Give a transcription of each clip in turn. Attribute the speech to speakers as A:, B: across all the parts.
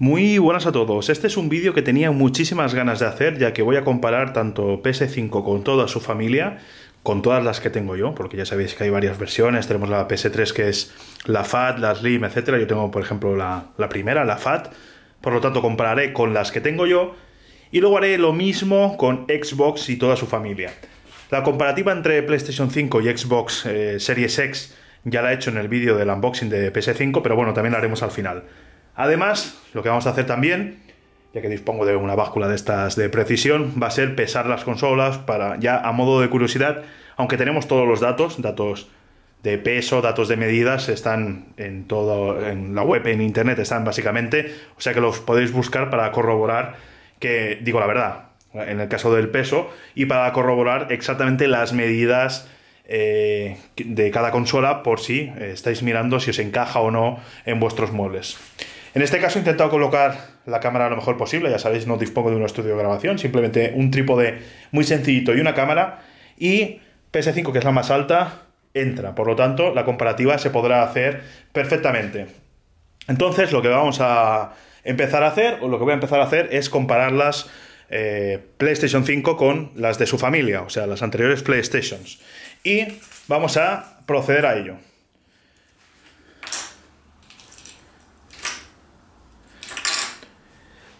A: Muy buenas a todos. Este es un vídeo que tenía muchísimas ganas de hacer, ya que voy a comparar tanto PS5 con toda su familia, con todas las que tengo yo, porque ya sabéis que hay varias versiones. Tenemos la PS3 que es la FAT, la Slim, etcétera. Yo tengo, por ejemplo, la, la primera, la FAT. Por lo tanto, compararé con las que tengo yo. Y luego haré lo mismo con Xbox y toda su familia. La comparativa entre PlayStation 5 y Xbox eh, Series X ya la he hecho en el vídeo del unboxing de PS5, pero bueno, también la haremos al final. Además, lo que vamos a hacer también, ya que dispongo de una báscula de estas de precisión, va a ser pesar las consolas para ya a modo de curiosidad, aunque tenemos todos los datos, datos de peso, datos de medidas, están en todo, en la web, en internet están básicamente, o sea que los podéis buscar para corroborar que, digo la verdad, en el caso del peso, y para corroborar exactamente las medidas eh, de cada consola por si estáis mirando si os encaja o no en vuestros muebles. En este caso he intentado colocar la cámara lo mejor posible, ya sabéis, no dispongo de un estudio de grabación, simplemente un trípode muy sencillito y una cámara, y PS5, que es la más alta, entra, por lo tanto la comparativa se podrá hacer perfectamente. Entonces lo que vamos a empezar a hacer, o lo que voy a empezar a hacer, es compararlas eh, PlayStation 5 con las de su familia, o sea, las anteriores PlayStations. Y vamos a proceder a ello.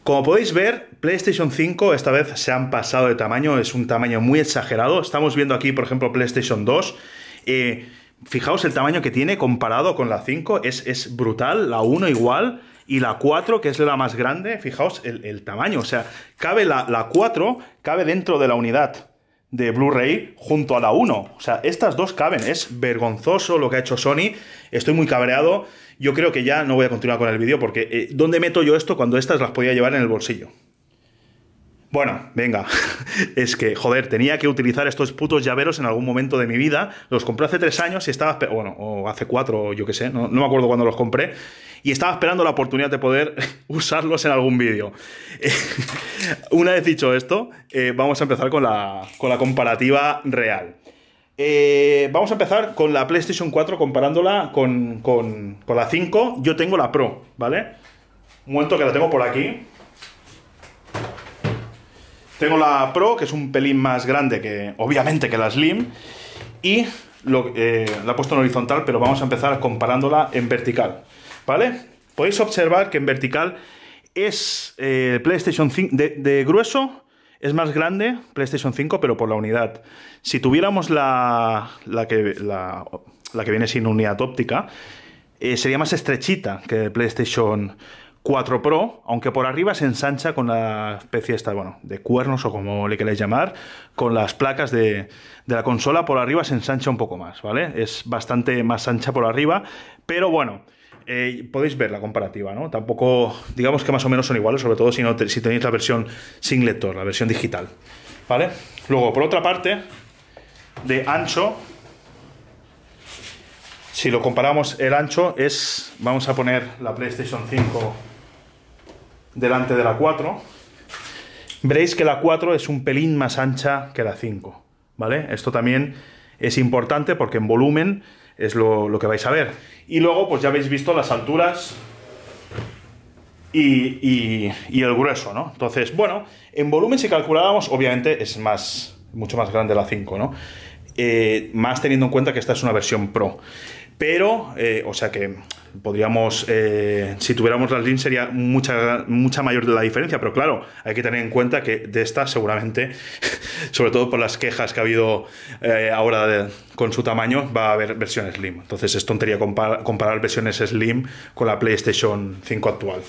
A: Como podéis ver, PlayStation 5 esta vez se han pasado de tamaño, es un tamaño muy exagerado. Estamos viendo aquí, por ejemplo, PlayStation 2. Eh, fijaos el tamaño que tiene comparado con la 5, es, es, brutal, la 1 igual, y la 4, que es la más grande, fijaos el, tamaño, o sea, cabe la, la 4, cabe dentro de la unidad de Blu-ray junto a la 1. O sea, estas dos caben. Es vergonzoso lo que ha hecho Sony. Estoy muy cabreado. Yo creo que ya no voy a continuar con el vídeo porque eh, ¿dónde meto yo esto cuando estas las podía llevar en el bolsillo? Bueno, venga, es que, joder, tenía que utilizar estos putos llaveros en algún momento de mi vida. Los compré hace tres años y estaba, bueno, o hace cuatro, yo qué sé, no, me acuerdo cuándo los compré. Y estaba esperando la oportunidad de poder usarlos en algún vídeo. Una vez dicho esto, eh, vamos a empezar con la, con la comparativa real. Eh, vamos a empezar con la PlayStation 4 comparándola con, con, con la 5. Yo tengo la Pro, ¿vale? Un momento que la tengo por aquí. Tengo la Pro, que es un pelín más grande que, obviamente, que la Slim. Y eh, la he puesto en horizontal, pero vamos a empezar comparándola en vertical. ¿Vale? Podéis observar que en vertical es eh, PlayStation 5 de, grueso. Es más grande PlayStation 5, pero por la unidad. Si tuviéramos la, la, que, viene sin unidad óptica, eh, sería más estrechita que PlayStation 4 Pro, aunque por arriba se ensancha con la especie esta, bueno, de cuernos o como le queráis llamar, con las placas de, la consola por arriba se ensancha un poco más, ¿vale? Es bastante más ancha por arriba, pero bueno, eh, podéis ver la comparativa, ¿no? Tampoco, digamos que más o menos son iguales, sobre todo si, no si tenéis la versión sin lector, la versión digital, ¿vale? Luego, por otra parte, de ancho, si lo comparamos el ancho es, vamos a poner la PlayStation 5 delante de la 4, veréis que la 4 es un pelín más ancha que la 5, ¿vale? Esto también es importante porque en volumen es lo, que vais a ver. Y luego, pues ya habéis visto las alturas y, el grueso, ¿no? Entonces, bueno, en volumen si calculábamos, obviamente es más, mucho más grande la 5, ¿no? Eh, más teniendo en cuenta que esta es una versión Pro. Pero, eh, o sea que podríamos, eh, si tuviéramos las LIN sería mucha, mucha mayor la diferencia, pero claro, hay que tener en cuenta que de esta seguramente, sobre todo por las quejas que ha habido eh, ahora con su tamaño, va a haber versiones Slim. Entonces es tontería comparar versiones Slim con la PlayStation 5 actual.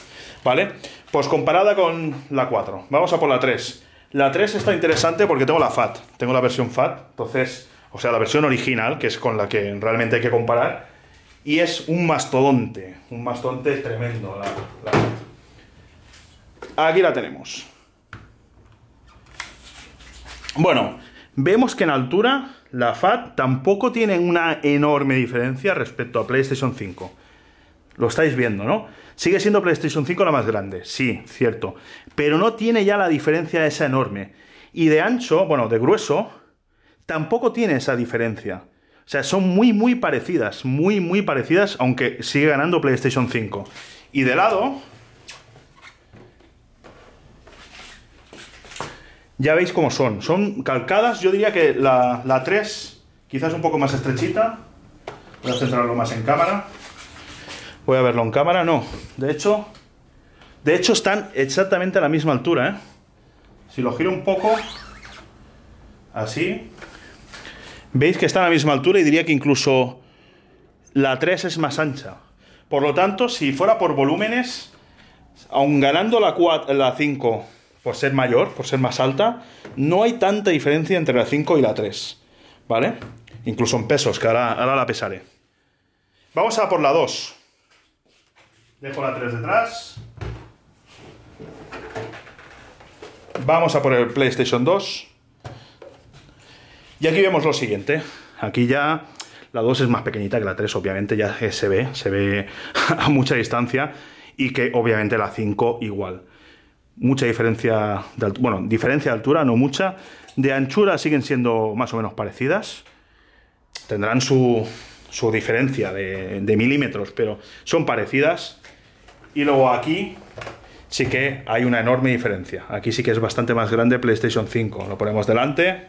A: ¿Vale? Pues comparada con la 4. Vamos a por la 3. La 3 está interesante porque tengo la FAT, tengo la versión FAT, entonces o sea, la versión original, que es con la que realmente hay que comparar, y es un mastodonte, un mastodonte tremendo. Aquí la tenemos. Bueno, vemos que en altura la FAT tampoco tiene una enorme diferencia respecto a PlayStation 5. Lo estáis viendo, ¿no? Sigue siendo PlayStation 5 la más grande, sí, cierto. Pero no tiene ya la diferencia esa enorme. Y de ancho, bueno, de grueso, tampoco tiene esa diferencia. O sea, son muy, muy parecidas, muy, muy parecidas, aunque sigue ganando PlayStation 5. Y de lado, ya veis cómo son. Son calcadas, yo diría que la, la 3 quizás un poco más estrechita. Voy a centrarlo más en cámara. Voy a verlo en cámara, no. De hecho, de hecho están exactamente a la misma altura, ¿eh? Si lo giro un poco, así, veis que están a la misma altura y diría que incluso la 3 es más ancha. Por lo tanto, si fuera por volúmenes, aun ganando la, 4, la 5 por ser mayor, por ser más alta, no hay tanta diferencia entre la 5 y la 3. ¿Vale? Incluso en pesos, que ahora, ahora la pesaré. Vamos a por la 2. Dejo la 3 detrás. Vamos a por el PlayStation 2. Y aquí vemos lo siguiente. Aquí ya la 2 es más pequeñita que la 3, obviamente ya se ve, se ve a mucha distancia. Y que obviamente la 5 igual. Mucha diferencia, de, bueno, diferencia de altura, no mucha. De anchura siguen siendo más o menos parecidas. Tendrán su, su diferencia de, de milímetros, pero son parecidas. Y luego aquí sí que hay una enorme diferencia. Aquí sí que es bastante más grande PlayStation 5. Lo ponemos delante.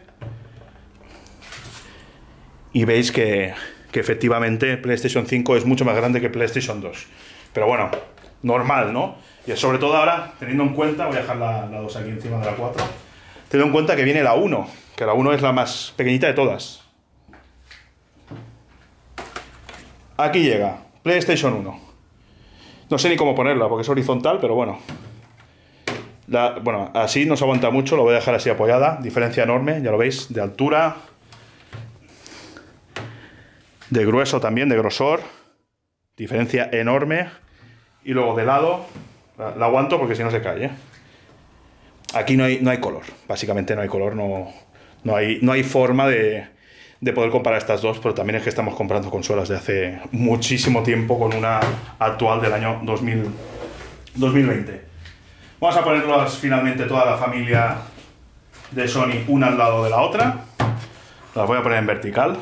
A: Y veis que, efectivamente PlayStation 5 es mucho más grande que PlayStation 2. Pero bueno, normal, ¿no? Y sobre todo ahora, teniendo en cuenta, voy a dejar la, la 2 aquí encima de la 4, teniendo en cuenta que viene la 1, que la 1 es la más pequeñita de todas. Aquí llega, PlayStation 1. No sé ni cómo ponerla, porque es horizontal, pero bueno. La, bueno, así no se aguanta mucho, lo voy a dejar así apoyada. Diferencia enorme, ya lo veis, de altura. De grueso también, de grosor. Diferencia enorme. Y luego de lado, la, aguanto porque si no se cae. ¿eh? Aquí no hay, no hay color, básicamente no hay color, no, no, hay, no hay forma de, de poder comparar estas dos, pero también es que estamos comprando consolas de hace muchísimo tiempo con una actual del año 2000, 2020. Vamos a ponerlas finalmente toda la familia de Sony una al lado de la otra. Las voy a poner en vertical,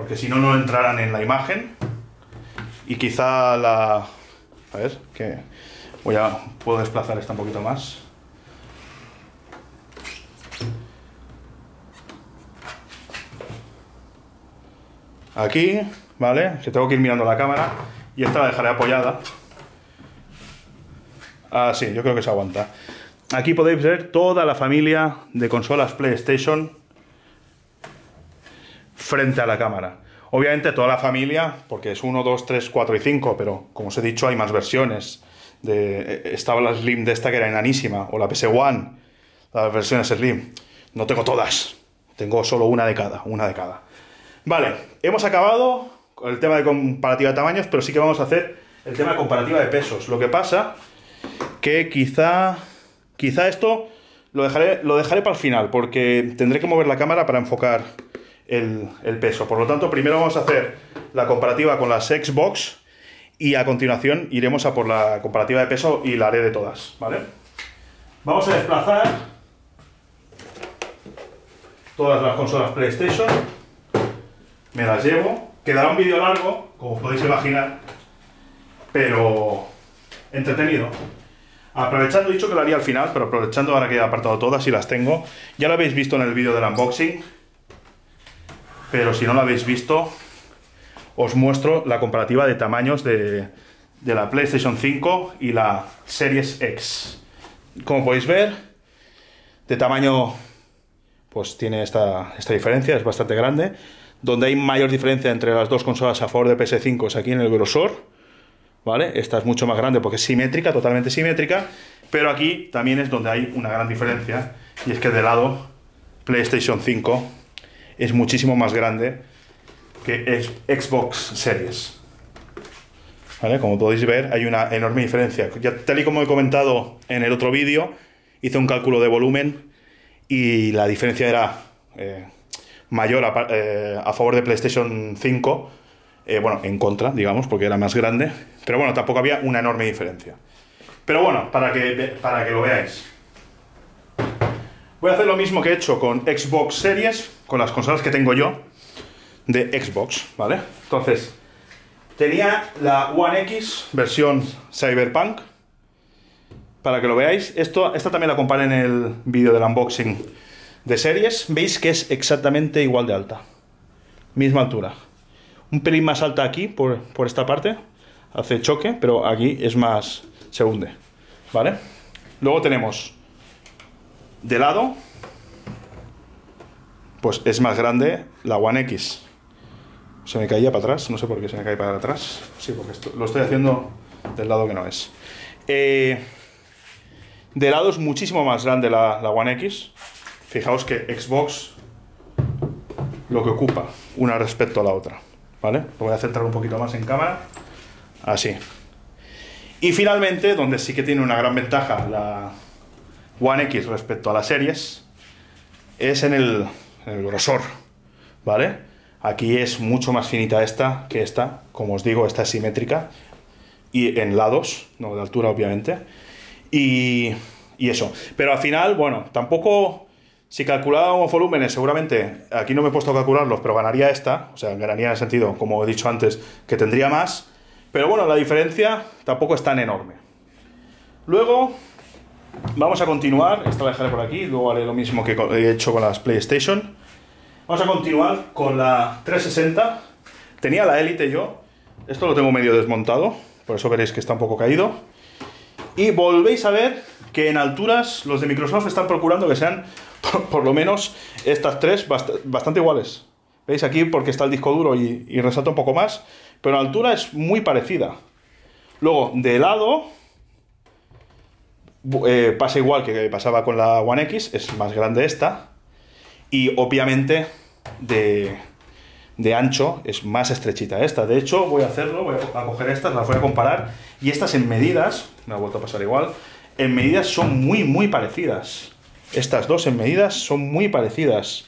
A: porque si no, no entrarán en la imagen. Y quizá la... A ver, que voy a... Puedo desplazar esta un poquito más. aquí, ¿vale? Que tengo que ir mirando la cámara y esta la dejaré apoyada. Ah, sí, yo creo que se aguanta. Aquí podéis ver toda la familia de consolas PlayStation frente a la cámara. Obviamente toda la familia, porque es 1, 2, 3, 4 y 5, pero como os he dicho hay más versiones. De, estaba la Slim de esta que era enanísima, o la PS1, las versiones Slim. No tengo todas, tengo solo una de cada, una de cada. Vale, hemos acabado con el tema de comparativa de tamaños, pero sí que vamos a hacer el tema de comparativa de pesos. Lo que pasa que quizá, quizá esto lo dejaré, lo dejaré para el final, porque tendré que mover la cámara para enfocar el, peso. Por lo tanto, primero vamos a hacer la comparativa con las Xbox y a continuación iremos a por la comparativa de peso y la haré de todas, ¿vale? Vamos a desplazar todas las consolas PlayStation me las llevo. Quedará un vídeo largo, como podéis imaginar, pero entretenido. Aprovechando, he dicho que lo haría al final, pero aprovechando ahora que he apartado todas y las tengo, ya lo habéis visto en el vídeo del unboxing, pero si no lo habéis visto, os muestro la comparativa de tamaños de, de la PlayStation 5 y la Series X. Como podéis ver, de tamaño, pues tiene esta, esta diferencia, es bastante grande donde hay mayor diferencia entre las dos consolas a favor de PS5 es aquí en el grosor, ¿vale? Esta es mucho más grande porque es simétrica, totalmente simétrica, pero aquí también es donde hay una gran diferencia, y es que de lado PlayStation 5 es muchísimo más grande que Xbox Series. Como podéis ver, hay una enorme diferencia. Ya, tal y como he comentado en el otro vídeo, hice un cálculo de volumen y la diferencia era... Eh, mayor a, eh, a favor de PlayStation 5, eh, bueno, en contra, digamos, porque era más grande, pero bueno, tampoco había una enorme diferencia. Pero bueno, para que, para que lo veáis. Voy a hacer lo mismo que he hecho con Xbox Series, con las consolas que tengo yo de Xbox, ¿vale? Entonces, tenía la One X versión Cyberpunk, para que lo veáis. Esto, esta también la comparé en el vídeo del unboxing de series. Veis que es exactamente igual de alta. Misma altura. Un pelín más alta aquí, por, por esta parte. Hace choque, pero aquí es más... se hunde. ¿Vale? Luego tenemos de lado, pues es más grande la One X. Se me caía para atrás, no sé por qué se me cae para atrás. Sí, porque lo estoy haciendo del lado que no es. Eh, de lado es muchísimo más grande la, la One X. Fijaos que Xbox lo que ocupa una respecto a la otra. ¿Vale? Lo voy a centrar un poquito más en cámara. Así. Y finalmente, donde sí que tiene una gran ventaja la One X respecto a las series, es en el, grosor, ¿vale? Aquí es mucho más finita esta que esta, como os digo, esta es simétrica, y en lados, no de altura obviamente, y, y eso. Pero al final, bueno, tampoco, si calculábamos volúmenes, seguramente, aquí no me he puesto a calcularlos, pero ganaría esta, o sea, ganaría en el sentido, como he dicho antes, que tendría más, pero bueno, la diferencia tampoco es tan enorme. Luego, vamos a continuar. Esta la dejaré por aquí, luego haré lo mismo que he hecho con las PlayStation. Vamos a continuar con la 360. Tenía la Elite yo. Esto lo tengo medio desmontado, por eso veréis que está un poco caído. Y volvéis a ver que en alturas los de Microsoft están procurando que sean por, lo menos estas tres bastante iguales. ¿Veis aquí? Porque está el disco duro y, y resalta un poco más pero la altura es muy parecida. Luego, de lado, eh, pasa igual que pasaba con la One X, es más grande esta. Y obviamente, de, de ancho, es más estrechita esta. De hecho, voy a hacerlo, voy a coger estas, las voy a comparar. Y estas en medidas, me ha vuelto a pasar igual, en medidas son muy, muy parecidas. Estas dos en medidas son muy parecidas.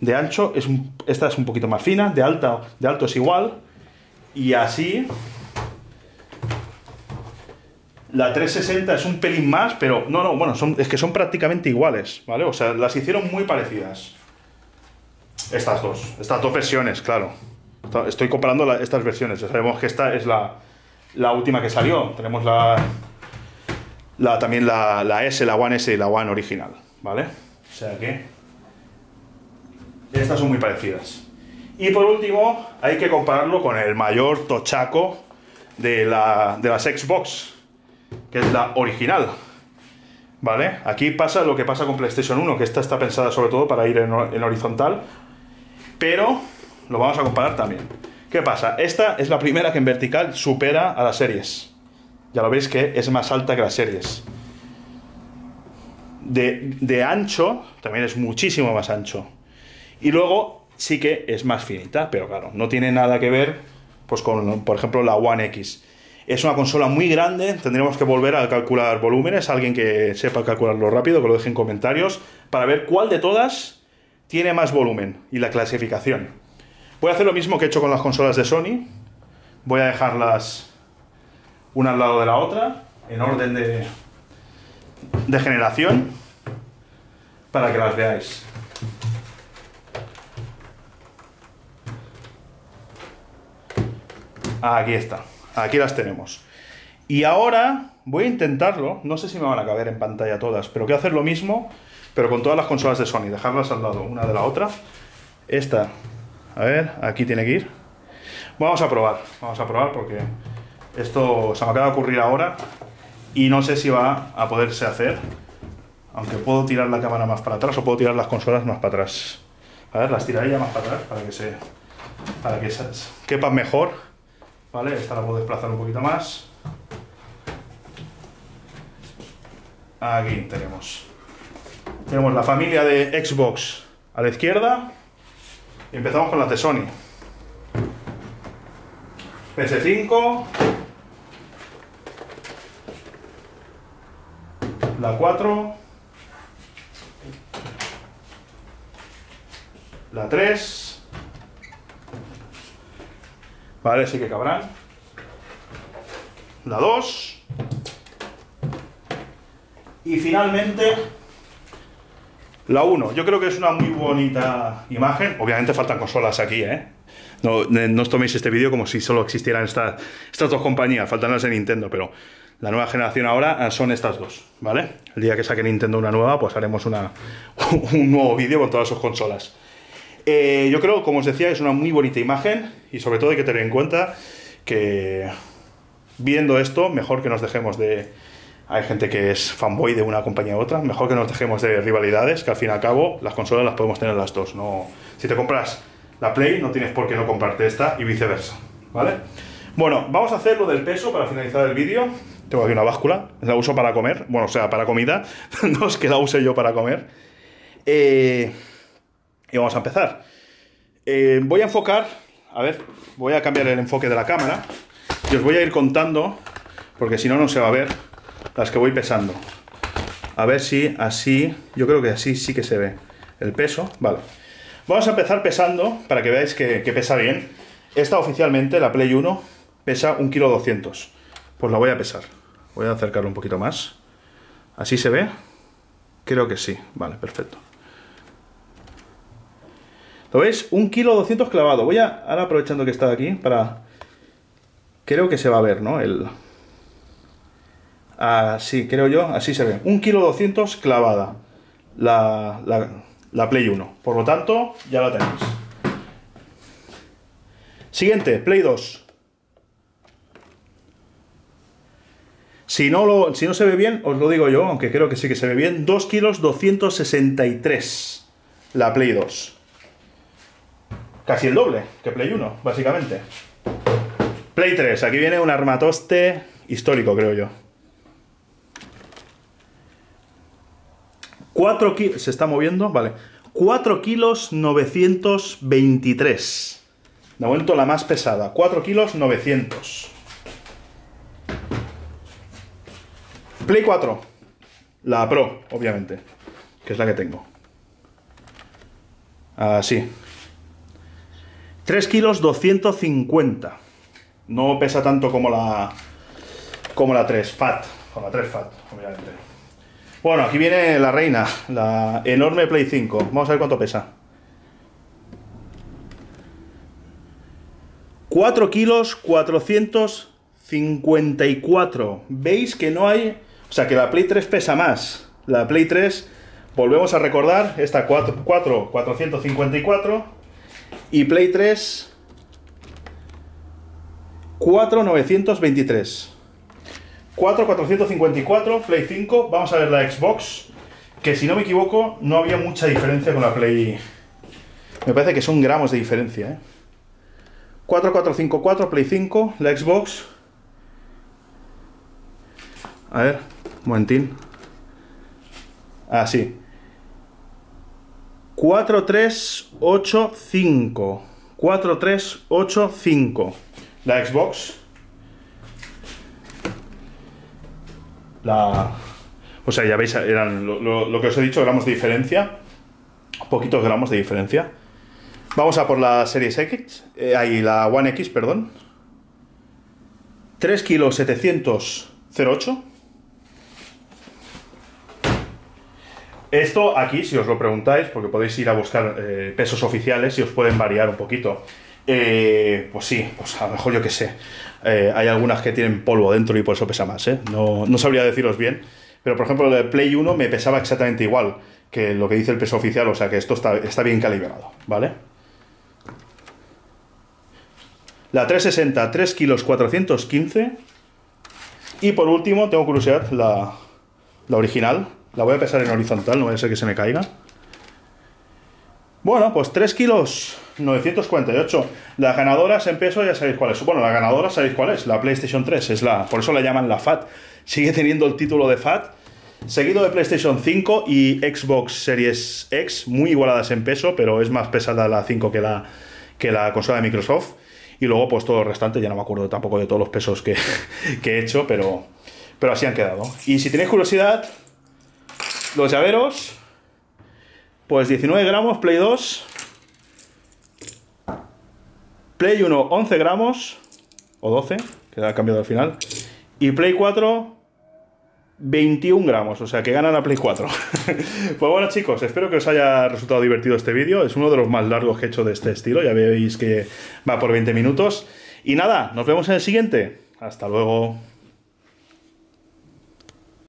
A: De ancho, es esta es un poquito más fina, de, alta, de alto es igual, y así la 360 es un pelín más, pero no, no, bueno, es que son prácticamente iguales, ¿vale? O sea, las hicieron muy parecidas. Estas dos, estas dos versiones, claro. Estoy comparando estas versiones, ya sabemos que esta es la, última que salió. Tenemos la, la también la, la, S, la One S y la One original, ¿vale? O sea que estas son muy parecidas. Y por último, hay que compararlo con el mayor tochaco de, la, de las Xbox, es la original. ¿Vale? Aquí pasa lo que pasa con PlayStation 1, que esta está pensada sobre todo para ir en, en horizontal, pero lo vamos a comparar también. ¿Qué pasa? Esta es la primera que en vertical supera a las series. Ya lo veis que es más alta que las series. De, de ancho, también es muchísimo más ancho. Y luego sí que es más finita, pero claro, no tiene nada que ver pues con, por ejemplo, la One X. Es una consola muy grande, tendremos que volver a calcular volúmenes, alguien que sepa calcularlo rápido, que lo deje en comentarios, para ver cuál de todas tiene más volumen y la clasificación. Voy a hacer lo mismo que he hecho con las consolas de Sony, voy a dejarlas una al lado de la otra, en orden de, de generación, para que las veáis. Aquí está. Aquí las tenemos. Y ahora voy a intentarlo. No sé si me van a caber en pantalla todas, pero quiero hacer lo mismo, pero con todas las consolas de Sony. Dejarlas al lado una de la otra. Esta, a ver, aquí tiene que ir. Vamos a probar. Vamos a probar porque esto se me acaba de ocurrir ahora y no sé si va a poderse hacer. Aunque puedo tirar la cámara más para atrás o puedo tirar las consolas más para atrás. A ver, las tiraré ya más para atrás para que se para que quepan mejor ¿Vale? Esta la puedo desplazar un poquito más. Aquí tenemos. Tenemos la familia de Xbox a la izquierda. Empezamos con las de Sony. PS5. La 4. La 3. Vale, sí que cabrán. La 2. Y finalmente, la 1. Yo creo que es una muy bonita imagen. Obviamente faltan consolas aquí, ¿eh? No, os toméis este vídeo como si solo existieran estas, estas dos compañías, faltan las de Nintendo, pero La nueva generación ahora son estas dos, ¿vale? El día que saque Nintendo una nueva, pues haremos una, un nuevo vídeo con todas sus consolas. Eh, yo creo, como os decía, es una muy bonita imagen y sobre todo hay que tener en cuenta que viendo esto, mejor que nos dejemos de... Hay gente que es fanboy de una compañía u otra, mejor que nos dejemos de rivalidades, que al fin y al cabo las consolas las podemos tener las dos. No, si te compras la Play, no tienes por qué no comprarte esta y viceversa, ¿vale? Bueno, vamos a hacer lo del peso para finalizar el vídeo. Tengo aquí una báscula, la uso para comer, bueno, o sea, para comida, no es que la use yo para comer. Eh, y vamos a empezar. Eh, voy a enfocar, a ver, voy a cambiar el enfoque de la cámara y os voy a ir contando, porque si no, no se va a ver las que voy pesando. A ver si así, yo creo que así sí que se ve el peso, vale. Vamos a empezar pesando, para que veáis que, pesa bien. Esta oficialmente, la Play 1, pesa 1,2 kg. Pues la voy a pesar. Voy a acercarlo un poquito más. ¿Así se ve? Creo que sí. Vale, perfecto. ¿Lo veis? 1 kilo 200 clavado. Voy a, ahora aprovechando que está aquí, para... Creo que se va a ver, ¿no? El... Así, creo yo, así se ve. 1 kilo 200 clavada. La, la, la Play 1. Por lo tanto, ya la tenéis. Siguiente, Play 2. Si no, lo, si no se ve bien, os lo digo yo, aunque creo que sí que se ve bien, 2 kilos 263 la Play 2. Casi el doble que Play 1, básicamente. Play 3, aquí viene un armatoste histórico, creo yo. 4 kilos, se está moviendo, vale. 4 kilos 923. De momento la más pesada, 4 kilos 900. Play 4. La Pro, obviamente. Que es la que tengo. Así. 3 kilos 250. No pesa tanto como la como la 3 Fat. Con la 3 Fat, obviamente. Bueno, aquí viene la reina, la enorme Play 5. Vamos a ver cuánto pesa. 4 kilos 454. ¿Veis que no hay o sea que la Play 3 pesa más. La Play 3, volvemos a recordar, esta 4, 4 454 y Play 3 4923. 4454, Play 5. Vamos a ver la Xbox. Que si no me equivoco, no había mucha diferencia con la Play. Me parece que son gramos de diferencia, ¿eh? 4454, Play 5, la Xbox. A ver, un momentín. Ah. 4385. 4385. La Xbox. La... O sea, ya veis, eran lo, que os he dicho, gramos de diferencia. Poquitos gramos de diferencia. Vamos a por la Series X. Eh, ahí, la One X, perdón. 3 kilos 708. Esto aquí, si os lo preguntáis, porque podéis ir a buscar eh, pesos oficiales y os pueden variar un poquito. Eh, pues sí, pues a lo mejor yo que sé. Eh, hay algunas que tienen polvo dentro y por eso pesa más, No, no, sabría deciros bien. Pero por ejemplo, el Play 1 me pesaba exactamente igual que lo que dice el peso oficial, o sea que esto está, está bien calibrado, ¿vale? La 360, 3 kilos 415. Y por último, tengo curiosidad, la, la original, la voy a pesar en horizontal, no vaya a ser que se me caiga. Bueno, pues 3 kilos 948. Las ganadoras en peso ya sabéis cuál es. Bueno, la ganadora sabéis cuál es, la PlayStation 3. Es la, por eso la llaman la FAT. Sigue teniendo el título de FAT. Seguido de PlayStation 5 y Xbox Series X, muy igualadas en peso, pero es más pesada la 5 que la, que la consola de Microsoft. Y luego, pues todo el restante, ya no me acuerdo tampoco de todos los pesos que, he hecho, pero, pero así han quedado. Y si tenéis curiosidad, los llaveros, pues 19 gramos, Play 2. Play 1, 11 gramos, o 12, que ha cambiado al final. Y Play 4, 21 gramos, o sea que ganan a Play 4. pues bueno chicos, espero que os haya resultado divertido este vídeo. Es uno de los más largos que he hecho de este estilo, ya veis que va por 20 minutos. Y nada, nos vemos en el siguiente. Hasta luego.